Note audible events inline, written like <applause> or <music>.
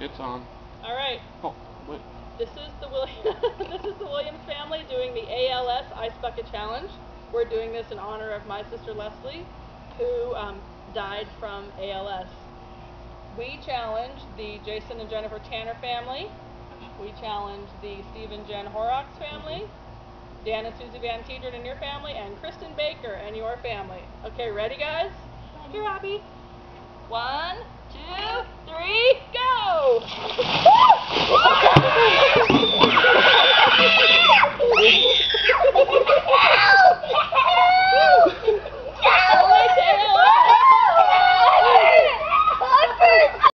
It's on. All right. Oh, wait. This is the William <laughs> this is the Williams family doing the ALS Ice Bucket Challenge. We're doing this in honor of my sister Leslie, who um, died from ALS. We challenge the Jason and Jennifer Tanner family. We challenge the Steve and Jen Horrocks family. Mm-hmm. Dan and Susie Van Tiedren and your family, and Kristen Baker and your family. Okay, ready, guys? Here, Abby. One,